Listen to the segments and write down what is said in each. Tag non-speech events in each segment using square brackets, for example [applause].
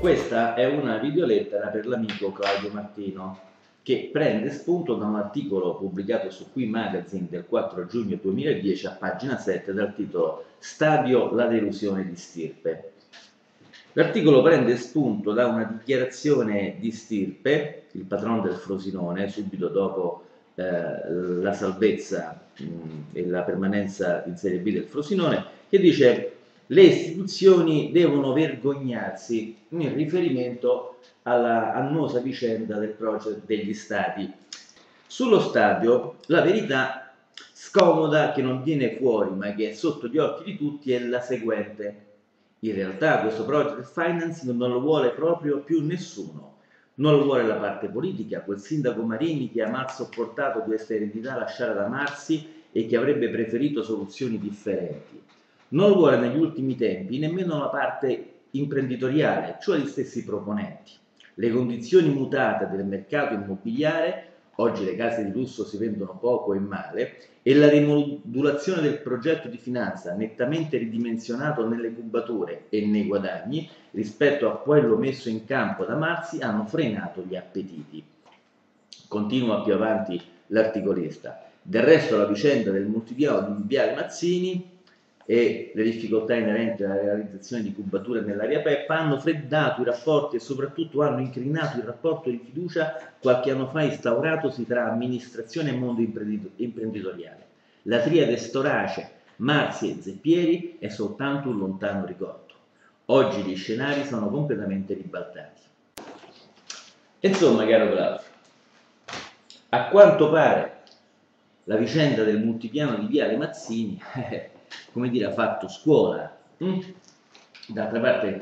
Questa è una videolettera per l'amico Claudio Martino che prende spunto da un articolo pubblicato su Qui Magazine del 4 giugno 2010 a pagina 7 dal titolo Stadio la delusione di Stirpe. L'articolo prende spunto da una dichiarazione di Stirpe, il patrono del Frosinone, subito dopo eh, la salvezza mh, e la permanenza in Serie B del Frosinone, che dice le istituzioni devono vergognarsi in riferimento alla annosa vicenda del progetto degli stati. Sullo stadio la verità scomoda che non viene fuori ma che è sotto gli occhi di tutti è la seguente. In realtà questo project financing non lo vuole proprio più nessuno. Non lo vuole la parte politica, quel sindaco Marini che ha mal sopportato questa eredità lasciata da Marsi e che avrebbe preferito soluzioni differenti non lo vuole negli ultimi tempi nemmeno la parte imprenditoriale, cioè gli stessi proponenti. Le condizioni mutate del mercato immobiliare, oggi le case di lusso si vendono poco e male, e la rimodulazione del progetto di finanza nettamente ridimensionato nelle cubature e nei guadagni rispetto a quello messo in campo da Marzi hanno frenato gli appetiti. Continua più avanti l'articolista. Del resto la vicenda del multipiano di Viale Mazzini e le difficoltà inerenti alla realizzazione di cubature nell'area PEP hanno freddato i rapporti e soprattutto hanno incrinato il rapporto di fiducia qualche anno fa instauratosi tra amministrazione e mondo imprenditoriale. La triade Storace, Marzi e Zeppieri è soltanto un lontano ricordo. Oggi gli scenari sono completamente ribaltati. Insomma, caro Claudio, a quanto pare la vicenda del multipiano di Viale Mazzini [laughs] eh, come dire, ha fatto scuola. Mm? D'altra parte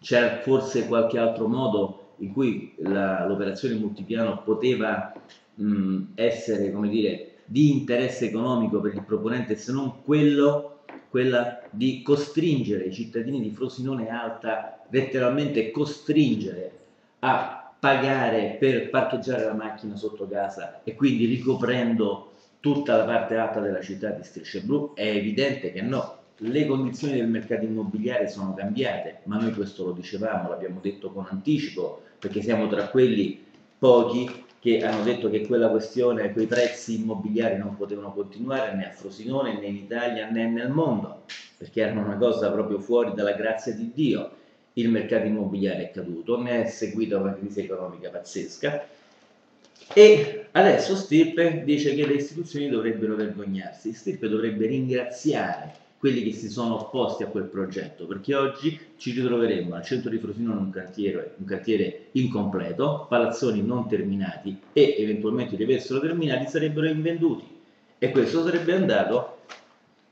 c'è forse qualche altro modo in cui l'operazione multipiano poteva mh, mm, essere, come dire, di interesse economico per il proponente se non quello, quella di costringere i cittadini di Frosinone Alta, letteralmente costringere a pagare per parcheggiare la macchina sotto casa e quindi ricoprendo tutta la parte alta della città di Strisce Blu, è evidente che no, le condizioni del mercato immobiliare sono cambiate, ma noi questo lo dicevamo, l'abbiamo detto con anticipo, perché siamo tra quelli pochi che hanno detto che quella questione, quei prezzi immobiliari non potevano continuare né a Frosinone né in Italia né nel mondo, perché erano una cosa proprio fuori dalla grazia di Dio. Il mercato immobiliare è caduto, ne è seguita una crisi economica pazzesca e adesso Stirpe dice che le istituzioni dovrebbero vergognarsi, Stirpe dovrebbe ringraziare quelli che si sono opposti a quel progetto, perché oggi ci ritroveremmo al centro di Frosinone un cantiere, un cantiere incompleto, palazzoni non terminati e eventualmente dovessero terminati sarebbero invenduti. E questo sarebbe andato,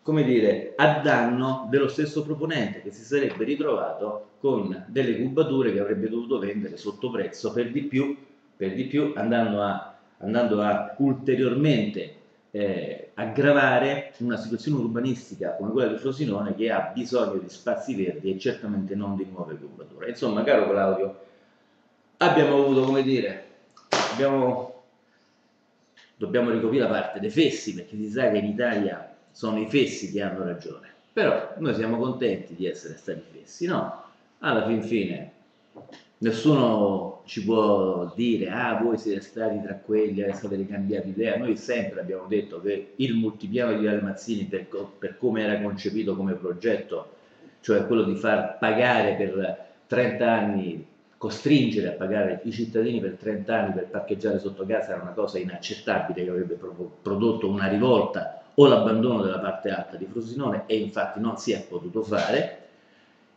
come dire, a danno dello stesso proponente che si sarebbe ritrovato con delle cubature che avrebbe dovuto vendere sotto prezzo per di più per di più andando a, andando a ulteriormente eh, aggravare una situazione urbanistica come quella di Frosinone che ha bisogno di spazi verdi e certamente non di nuove cubature. Insomma, caro Claudio, abbiamo avuto, come dire, abbiamo, dobbiamo ricoprire la parte dei fessi perché si sa che in Italia sono i fessi che hanno ragione, però noi siamo contenti di essere stati fessi, no? Alla fin fine nessuno ci può dire ah voi siete stati tra quelli avete cambiato idea. Noi sempre abbiamo detto che il multipiano di Viale Mazzini per, per, come era concepito come progetto cioè quello di far pagare per 30 anni costringere a pagare i cittadini per 30 anni per parcheggiare sotto casa era una cosa inaccettabile che avrebbe prodotto una rivolta o l'abbandono della parte alta di Frosinone e infatti non si è potuto fare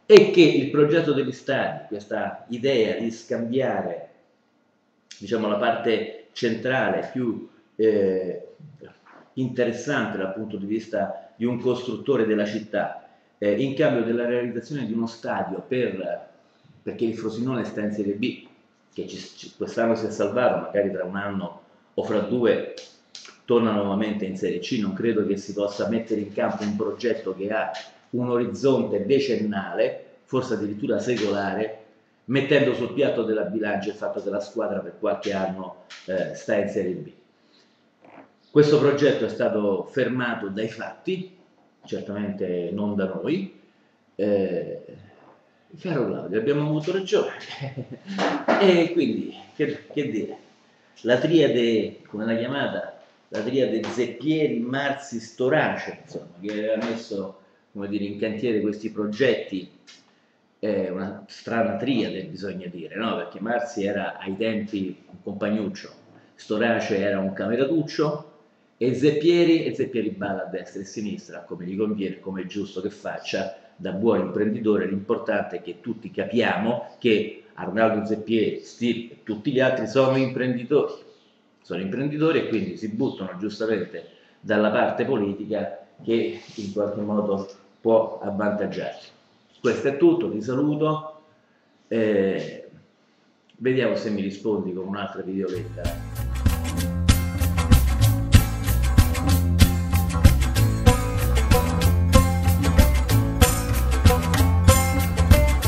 e che il progetto degli stati, questa idea di scambiare diciamo, la parte centrale più eh, interessante dal punto di vista di un costruttore della città, eh, in cambio della realizzazione di uno stadio per, perché il Frosinone sta in Serie B, che quest'anno si è salvato, magari tra un anno o fra due torna nuovamente in Serie C, non credo che si possa mettere in campo un progetto che ha un orizzonte decennale, forse addirittura secolare, mettendo sul piatto della bilancia il fatto che la squadra per qualche anno eh, sta in Serie B. Questo progetto è stato fermato dai fatti, certamente non da noi, eh, Caro Claudio, abbiamo avuto ragione. [laughs] e quindi, che, che, dire, la triade, come l'ha chiamata, la triade Zeppieri, Marzi, Storace, insomma, che aveva messo come dire, in cantiere questi progetti, è una strana triade bisogna dire, no? perché Marzi era ai tempi un compagnuccio, Storace era un cameratuccio, e Zeppieri, e Zeppieri balla a destra e a sinistra, come gli conviene, come è giusto che faccia, da buon imprenditore, l'importante è che tutti capiamo che Arnaldo Zeppieri, Steve e tutti gli altri sono imprenditori, sono imprenditori e quindi si buttano giustamente dalla parte politica che in qualche modo può avvantaggiarci. Questo è tutto, ti saluto, eh, vediamo se mi rispondi con un'altra videoletta.